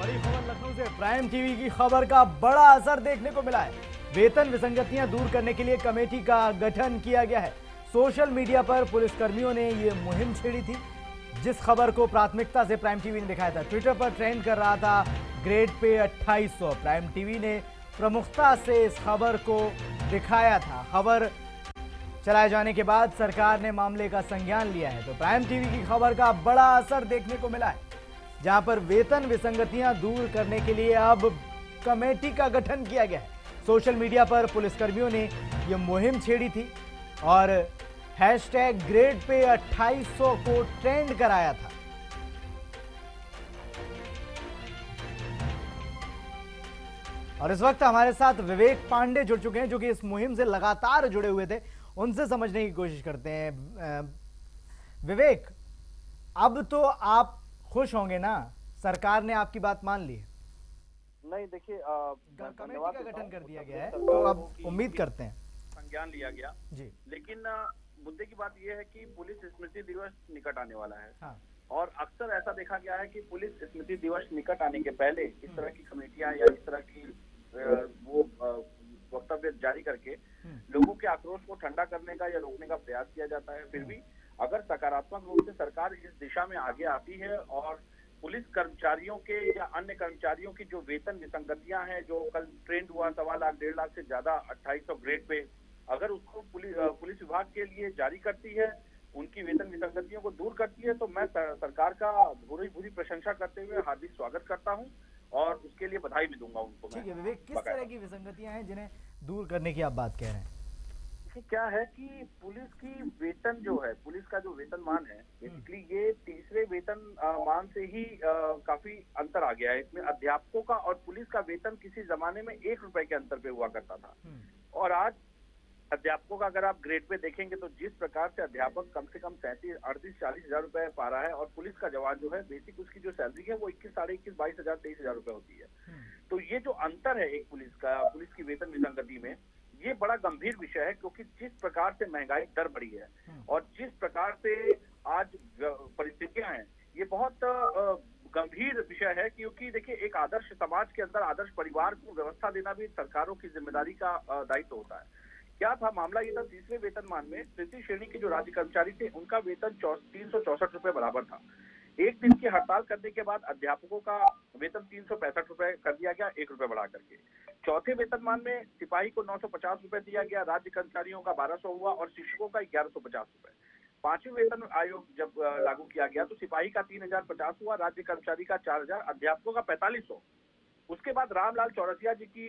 बड़ी खबर लखनऊ से। प्राइम टीवी की खबर का बड़ा असर देखने को मिला है। वेतन विसंगतियाँ दूर करने के लिए कमेटी का गठन किया गया है। सोशल मीडिया पर पुलिसकर्मियों ने ये मुहिम छेड़ी थी। जिस खबर को प्राथमिकता से प्राइम टीवी ने दिखाया था। ट्विटर पर ट्रेंड कर रहा था, ग्रेड पे 2800 प्राइम टीवी ने प्रमुखता से इस खबर को दिखाया था। खबर चलाए जाने के बाद सरकार ने मामले का संज्ञान लिया है। तो प्राइम टीवी की खबर का बड़ा असर देखने को मिला है। जहाँ पर वेतन विसंगतियाँ दूर करने के लिए अब कमेटी का गठन किया गया है। सोशल मीडिया पर पुलिसकर्मियों ने यह मुहिम छेड़ी थी और हैशटैग ग्रेड पे 2800 को ट्रेंड कराया था। और इस वक्त हमारे साथ विवेक पांडे जुड़ चुके हैं, जो कि इस मुहिम से लगातार जुड़े हुए थे। उनसे समझने की कोशिश करते हैं। विवेक, अब तो आप खुश होंगे ना? सरकार ने आपकी बात मान ली नहीं देखिए कमेटी का गठन कर दिया गया है। तो अब उम्मीद करते हैं। संज्ञान लिया गया। जी। लेकिन मुद्दे की बात यह है कि पुलिस स्मृति दिवस निकट आने वाला है। हाँ। और अक्सर ऐसा देखा गया है कि पुलिस स्मृति दिवस निकट आने के पहले इस तरह की कमेटियाँ या इस तरह की वो वक्तव्य जारी करके हम्म। लोगों के आक्रोश को ठंडा करने का या रोकने का प्रयास किया जाता है। फिर भी अगर सकारात्मक रूप से सरकार इस दिशा में आगे आती है और पुलिस कर्मचारियों के या अन्य कर्मचारियों की जो वेतन विसंगतियाँ हैं जो कल ट्रेंड हुआ सवा लाख डेढ़ लाख से ज़्यादा अट्ठाईस सौ ग्रेड पे अगर उसको पुलिस पुलिस विभाग के लिए जारी करती है उनकी वेतन विसंगतियों को दूर करती है तो मैं सरकार का भूरी भूरी प्रशंसा करते हुए हार्दिक स्वागत करता हूँ और उसके लिए बधाई भी दूँगा उनको ठीक है विवेक किस तरह की विसंगतियाँ हैं जिन्हें दूर करने की आप बात कह रहे हैं? देखिए क्या है कि पुलिस की वेतन जो है पुलिस का जो वेतन मान है बेसिकली ये तीसरे वेतन मान से ही अ, काफ़ी अंतर आ गया है। इसमें अध्यापकों का और पुलिस का वेतन किसी जमाने में एक रुपए के अंतर पे हुआ करता था। हम्म, और आज अध्यापकों का अगर आप ग्रेड पे देखेंगे तो जिस प्रकार से अध्यापक कम से कम सैंतीस अड़तीस चालीस हज़ार रुपए पा रहा है और पुलिस का जवान जो है बेसिक उसकी जो सैलरी है वो इक्कीस साढ़े इक्कीस बाईस हज़ार तेईस हज़ार रुपए होती है। हम्म, तो ये जो अंतर है एक पुलिस का पुलिस की वेतन विसंगति में ये बड़ा गंभीर विषय है क्योंकि जिस प्रकार से महँगाई दर बढ़ी है हम्म। और जिस प्रकार से आज परिस्थितियाँ हैं ये बहुत गंभीर विषय है क्योंकि देखिए एक आदर्श समाज के अंदर आदर्श परिवार को व्यवस्था देना भी सरकारों की ज़िम्मेदारी का दायित्व होता है। क्या था मामला ये था तीसरे वेतनमान में तृतीय श्रेणी के जो राज्य कर्मचारी थे उनका वेतन तीन सौ चौसठ रुपए बराबर था। एक दिन की हड़ताल करने के बाद अध्यापकों का वेतन तीन सौ पैंसठ रुपए कर दिया गया एक रुपए बढ़ा करके। चौथे वेतनमान में सिपाही को नौ सौ पचास दिया गया, राज्य कर्मचारियों का बारह सौ हुआ और शिक्षकों का ग्यारह सौ पचास रुपए। पाँचवें वेतन आयोग जब लागू किया गया तो सिपाही का तीन हज़ार पचास हुआ, राज्य कर्मचारी का चार हज़ार, अध्यापकों का पैंतालीस सौ। उसके बाद रामलाल चौरसिया जी की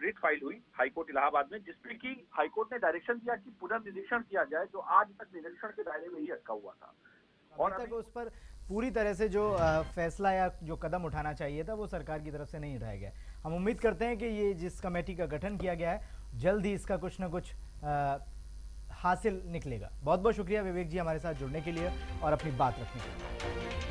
रिट फ़ाइल हुई हाईकोर्ट इलाहाबाद में जिसमें कि हाईकोर्ट ने डायरेक्शन दिया कि पुनर्निरीक्षण किया जाए, जो आज तक निरीक्षण के दायरे में ही अटका हुआ था। और तक उस पर पूरी तरह से जो फैसला या जो कदम उठाना चाहिए था वो सरकार की तरफ़ से नहीं उठाया गया। हम उम्मीद करते हैं कि ये जिस कमेटी का गठन किया गया है जल्द ही इसका कुछ ना कुछ हासिल निकलेगा। बहुत बहुत शुक्रिया विवेक जी हमारे साथ जुड़ने के लिए और अपनी बात रखने के लिए।